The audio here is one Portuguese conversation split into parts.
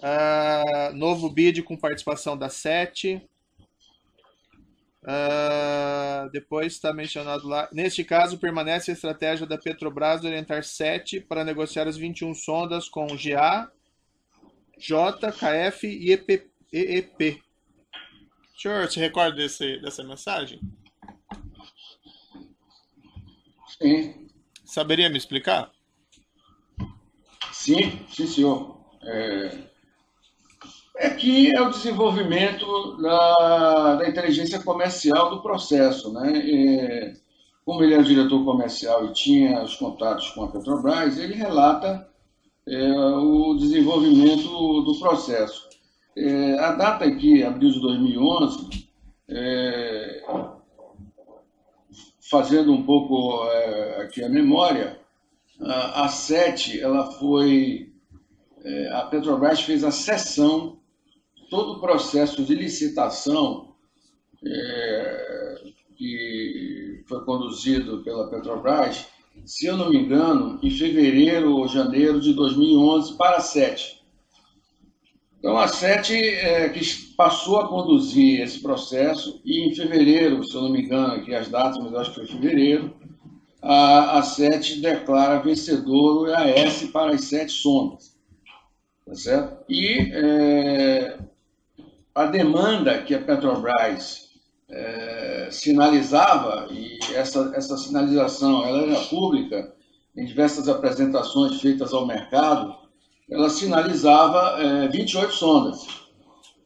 Uh, novo bid com participação da SET. Uh, depois está mencionado lá. Neste caso, permanece a estratégia da Petrobras de orientar 7 para negociar as 21 sondas com GA, J, KF e EP, EEP. O senhor se recorda desse, dessa mensagem? Sim. Saberia me explicar? Sim, sim, senhor. É, é que é o desenvolvimento da, da inteligência comercial do processo. Né? É, como ele é o diretor comercial e tinha os contatos com a Petrobras, ele relata é, o desenvolvimento do processo. É, a data aqui, abril de 2011, é, fazendo um pouco é, aqui a memória, a, SET, ela foi, é, a Petrobras fez a sessão, todo o processo de licitação é, que foi conduzido pela Petrobras, se eu não me engano, em fevereiro ou janeiro de 2011 para a SET. Então, a SET é, que passou a conduzir esse processo e em fevereiro, se eu não me engano aqui as datas, mas acho que foi fevereiro, a, a SET declara vencedor o EAS para as sete sondas. Tá certo? E é, a demanda que a Petrobras é, sinalizava, e essa, essa sinalização ela era pública em diversas apresentações feitas ao mercado, ela sinalizava é, 28 sondas.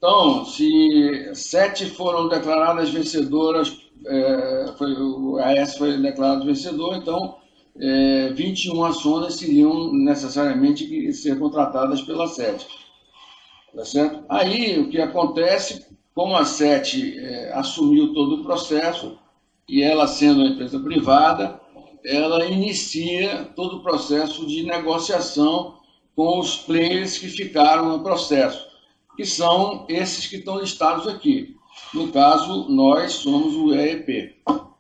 Então, se sete foram declaradas vencedoras, é, foi, o AES foi declarado vencedor, então é, 21 sondas seriam necessariamente ser contratadas pela SET. Tá certo? Aí, o que acontece, como a SET é, assumiu todo o processo, e ela sendo uma empresa privada, ela inicia todo o processo de negociação com os players que ficaram no processo, que são esses que estão listados aqui. No caso, nós somos o EEP.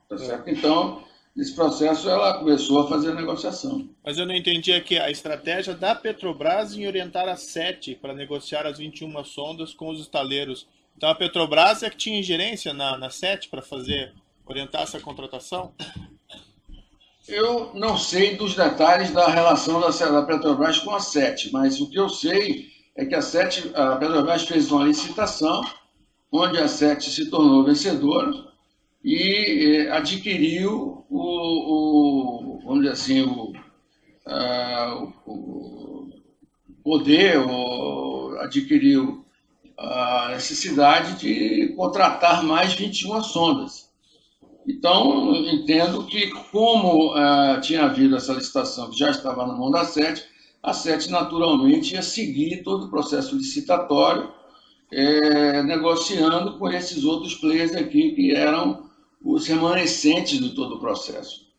Tá certo? Então, nesse processo, ela começou a fazer a negociação. Mas eu não entendi aqui a estratégia da Petrobras em orientar a SET para negociar as 21 sondas com os estaleiros. Então, a Petrobras é que tinha ingerência na, na SET para fazer, orientar essa contratação? Eu não sei dos detalhes da relação da, da Petrobras com a SET, mas o que eu sei é que a, SET, a Petrobras fez uma licitação, onde a SET se tornou vencedora e eh, adquiriu o, o, vamos dizer assim, o, uh, o poder, o, adquiriu a necessidade de contratar mais 21 sondas. Então, entendo que, como uh, tinha havido essa licitação que já estava na mão da SET, a SET naturalmente ia seguir todo o processo licitatório, é, negociando com esses outros players aqui que eram os remanescentes de todo o processo.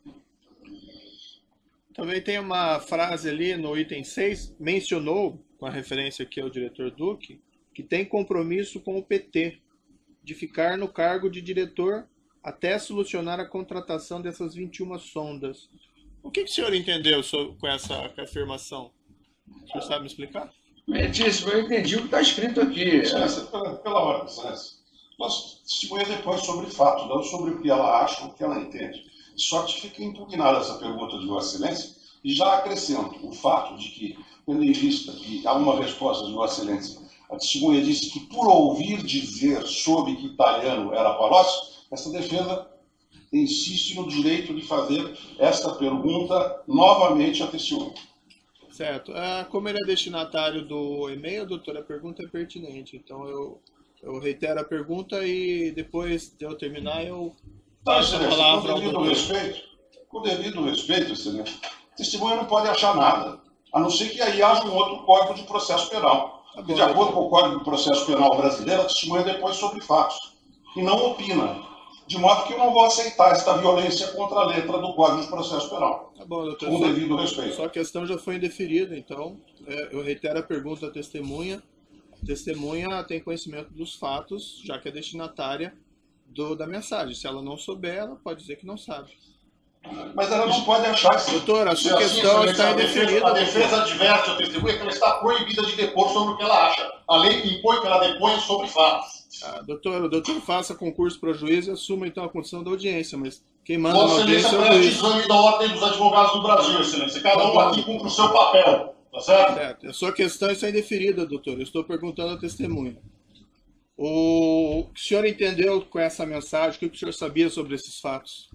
Também tem uma frase ali no item 6, mencionou, com a referência aqui ao diretor Duque, que tem compromisso com o PT de ficar no cargo de diretor até solucionar a contratação dessas 21 sondas. O que, que o senhor entendeu com essa afirmação? O senhor sabe me explicar? Muitíssimo, eu entendi o que está escrito aqui. Excelência, pela, pela ordem, Excelência. Nós testemunhamos depois sobre fato, não sobre o que ela acha, o que ela entende. Só que fica impugnada essa pergunta de Vossa Excelência e já acrescento o fato de que, tendo em vista que há uma resposta de Vossa Excelência, a testemunha disse que por ouvir dizer soube que italiano era Palocci, essa defesa insiste no direito de fazer esta pergunta novamente à testemunha. Certo. Ah, como ele é destinatário do e-mail, doutora, a pergunta é pertinente. Então eu, eu reitero a pergunta e depois de eu terminar eu tá, passo a palavra com devido ao respeito, Com devido respeito, excelência, a testemunha não pode achar nada, a não ser que aí haja um outro código de processo penal. Tá bom, de acordo com o Código de Processo Penal brasileiro, a testemunha depois sobre fatos e não opina de modo que eu não vou aceitar esta violência contra a letra do Código de Processo Penal. Tá bom, doutor. Com devido respeito. Só a questão já foi indeferida, então é, eu reitero a pergunta à testemunha. A testemunha tem conhecimento dos fatos, já que é destinatária do, da mensagem. Se ela não souber, ela pode dizer que não sabe. Mas ela não pode achar que. Doutor, a sua se questão assim, está a indeferida. a defesa adverte ao testemunha que ela está proibida de depor sobre o que ela acha. A lei impõe que ela deponha sobre fatos. Ah, doutor, o doutor faça concurso para juiz e assuma então a condição da audiência, mas quem manda Vossa na audiência Excelência é o juiz. exame da ordem dos advogados do Brasil, Excelência. Cada um aqui cumpre o seu papel. Tá certo? Certo. A sua questão está indeferida, doutor. Eu estou perguntando à testemunha. O que o senhor entendeu com essa mensagem? O que o senhor sabia sobre esses fatos?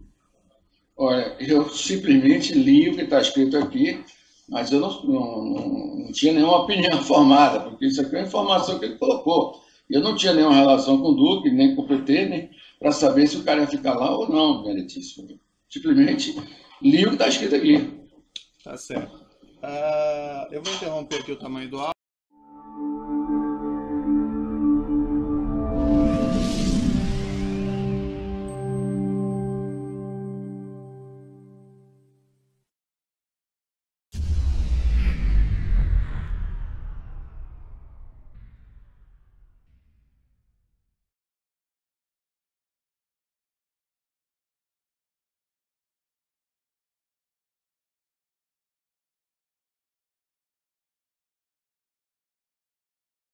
Olha, eu simplesmente li o que está escrito aqui, mas eu não, não, não, não tinha nenhuma opinião formada, porque isso aqui é uma informação que ele colocou. Eu não tinha nenhuma relação com o Duque, nem com o PT, nem para saber se o cara ia ficar lá ou não, Benedíssimo. Simplesmente li o que está escrito aqui. Tá certo. Ah, eu vou interromper aqui o tamanho do áudio.